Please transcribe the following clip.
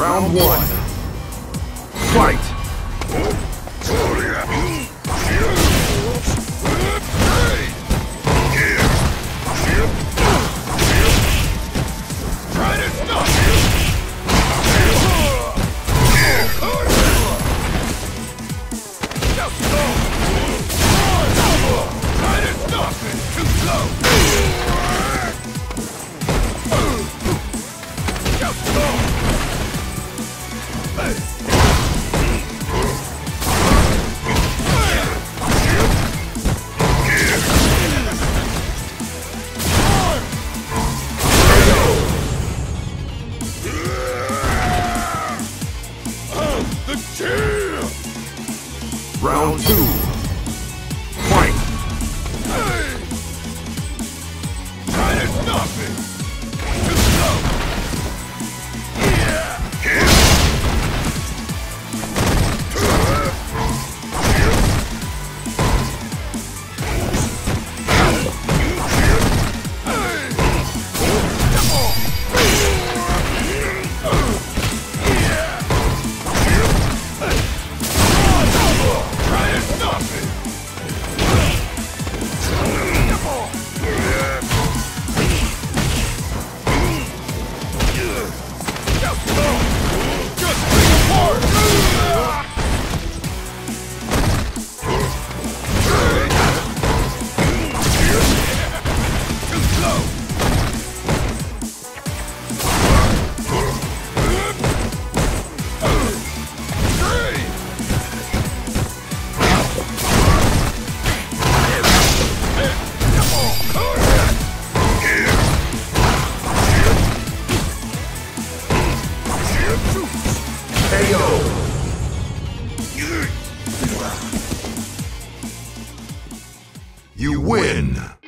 Round one. Fight! Round two. KO! You win!